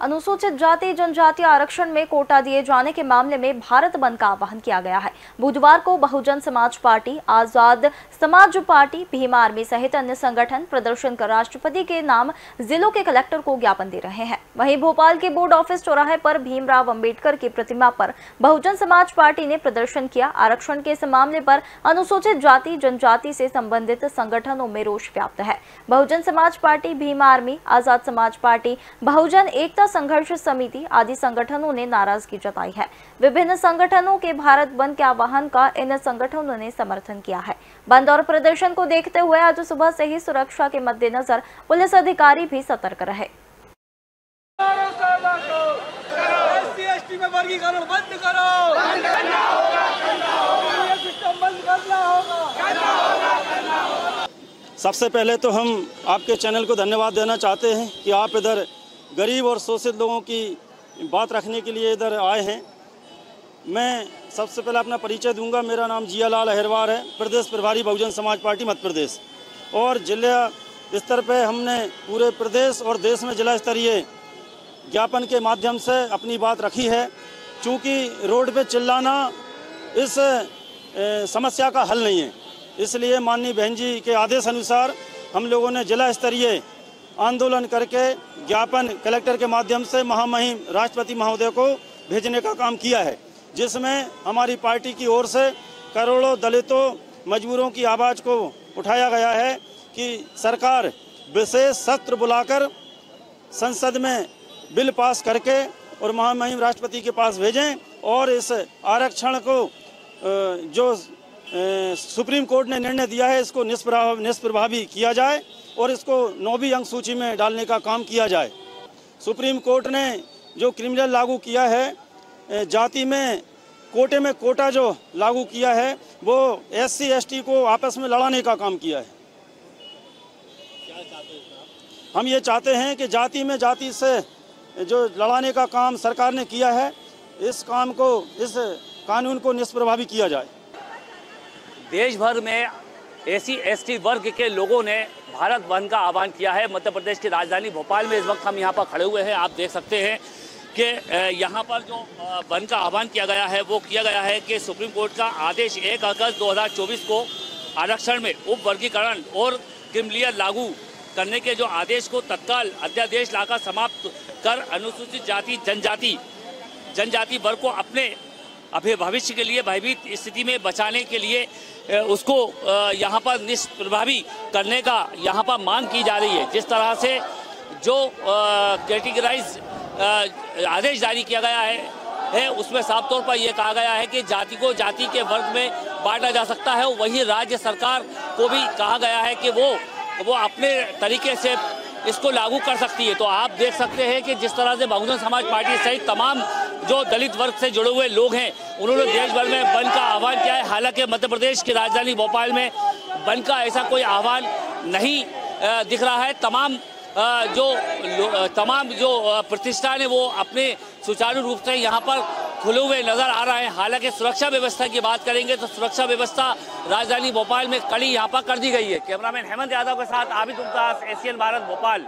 अनुसूचित जाति, जनजाति आरक्षण में कोटा दिए जाने के मामले में भारत बंद का आह्वान किया गया है। बुधवार को बहुजन समाज पार्टी, आज़ाद समाज पार्टी, भीम आर्मी सहित अन्य संगठन प्रदर्शन कर राष्ट्रपति के नाम जिलों के कलेक्टर को ज्ञापन दे रहे हैं। वहीं भोपाल के बोर्ड ऑफ़िस चौराहे पर भीमराव अंबेडकर की प्रतिमा पर बहुजन समाज पार्टी ने प्रदर्शन किया। आरक्षण के इस मामले पर अनुसूचित जाति, जनजाति से संबंधित संगठनों में रोष व्याप्त है। बहुजन समाज पार्टी, भीम आर्मी, आज़ाद समाज पार्टी, बहुजन एकता संघर्ष समिति आदि संगठनों ने नाराज़गी जताई है। विभिन्न संगठनों के भारत बंद के आह्वान का इन संगठनों ने समर्थन किया है। बंद और प्रदर्शन को देखते हुए आज सुबह से ही सुरक्षा के मद्देनजर पुलिस अधिकारी भी सतर्क रहे। एसटी में वर्गीकरण बंद करो। ये सिस्टम बंद करना होगा। सबसे पहले तो हम आपके चैनल को धन्यवाद देना चाहते हैं कि आप इधर गरीब और शोषित लोगों की बात रखने के लिए इधर आए हैं। मैं सबसे पहले अपना परिचय दूँगा। मेरा नाम जियालाल अहिरवार है। प्रदेश प्रभारी बहुजन समाज पार्टी मध्य प्रदेश। और जिला स्तर पर हमने पूरे प्रदेश और देश में जिला स्तरीय ज्ञापन के माध्यम से अपनी बात रखी है। चूँकि रोड पे चिल्लाना इस ए, समस्या का हल नहीं है। इसलिए माननीय बहन जी के आदेश अनुसार हम लोगों ने जिला स्तरीय आंदोलन करके ज्ञापन कलेक्टर के माध्यम से महामहिम राष्ट्रपति महोदय को भेजने का काम किया है, जिसमें हमारी पार्टी की ओर से करोड़ों दलितों मजबूरों की आवाज़ को उठाया गया है कि सरकार विशेष सत्र बुलाकर संसद में बिल पास करके और महामहिम राष्ट्रपति के पास भेजें और इस आरक्षण को जो सुप्रीम कोर्ट ने निर्णय दिया है, इसको निष्प्रभाव किया जाए। और इसको नौवीं अंक सूची में डालने का काम किया जाए। सुप्रीम कोर्ट ने जो क्रिमिनल लागू किया है जाति में, कोटे में कोटा जो लागू किया है, वो एस सी को आपस में लड़ाने का काम किया है। हम ये चाहते हैं कि जाति में जाति से जो लड़ाने का काम सरकार ने किया है, इस काम को, इस कानून को निष्प्रभावी किया जाए। देश भर में एसी एसटी वर्ग के लोगों ने भारत बंद का आह्वान किया है। मध्य प्रदेश की राजधानी भोपाल में इस वक्त हम यहाँ पर खड़े हुए हैं। आप देख सकते हैं कि यहाँ पर जो बंद का आह्वान किया गया है, वो किया गया है कि सुप्रीम कोर्ट का आदेश एक अगस्त 2024 को आरक्षण में उप वर्गीकरण और क्रिमिलियर लागू करने के जो आदेश को तत्काल अध्यादेश लाकर समाप्त कर अनुसूचित जाति, जनजाति जनजाति वर्ग को अपने अभी भविष्य के लिए, भयभीत स्थिति में बचाने के लिए उसको यहाँ पर निष्प्रभावी करने का यहाँ पर मांग की जा रही है। जिस तरह से जो कैटेगराइज आदेश जारी किया गया है है, उसमें साफ़ तौर पर यह कहा गया है कि जाति को जाति के वर्ग में बांटा जा सकता है। वही राज्य सरकार को भी कहा गया है कि वो वो अपने तरीके से इसको लागू कर सकती है। तो आप देख सकते हैं कि जिस तरह से बहुजन समाज पार्टी सहित तमाम जो दलित वर्ग से जुड़े हुए लोग हैं, उन्होंने देश भर में बंद का आह्वान किया है। हालाँकि मध्य प्रदेश की राजधानी भोपाल में बंद का ऐसा कोई आह्वान नहीं दिख रहा है। तमाम जो तमाम जो प्रतिष्ठान है, वो अपने सुचारू रूप से यहाँ पर खुले हुए नज़र आ रहे हैं। हालाँकि सुरक्षा व्यवस्था की बात करेंगे तो सुरक्षा व्यवस्था राजधानी भोपाल में कड़ी यहाँ पर कर दी गई है। कैमरामैन हेमंत यादव के साथ आबिद उमदास एशियन भारत, भोपाल।